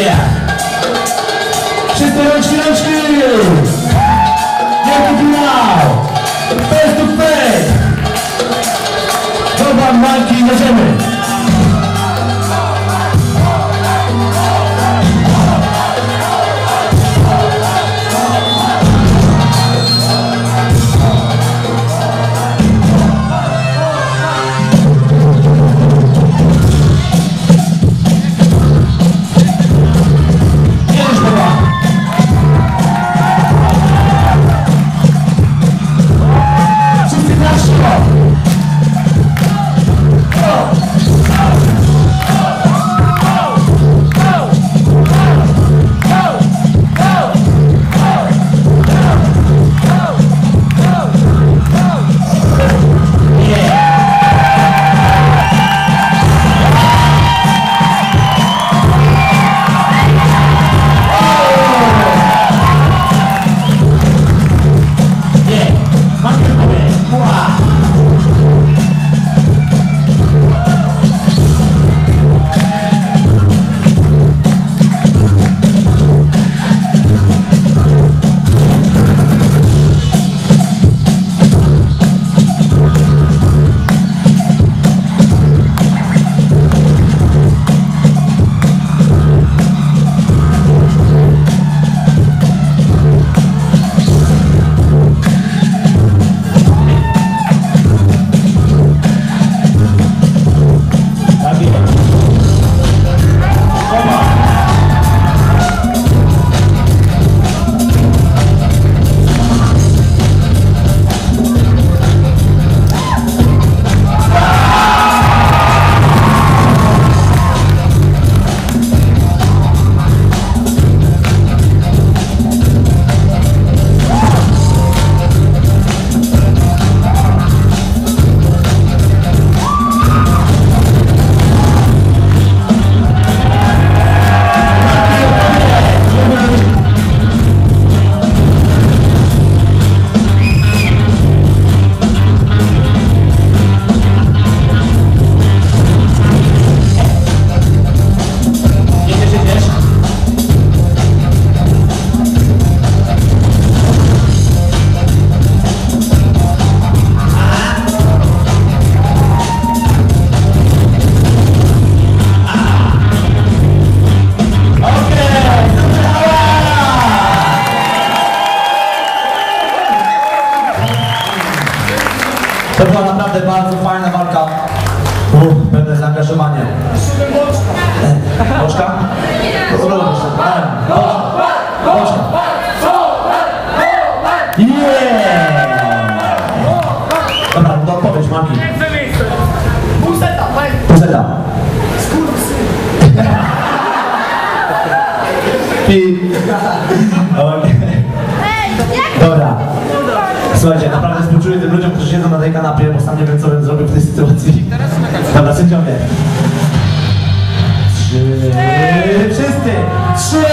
família. Testemunho tirante. Tempo final. Face to face. vamos Mike e Benjamin. To była naprawdę bardzo fajna walka. Uff, będę zaangażowanie. Boczka? Boczka. Yeah! Dobra, to odpowiedź, Maki. Puseta. Puseta. Okej. Dobra. Słuchajcie, naprawdę współczuję tym ludziom, którzy siedzą na tej kanapie, bo sam nie wiem, co bym zrobił w tej sytuacji. Dobra, sędziowie. Trzy... Wszyscy! Trzy!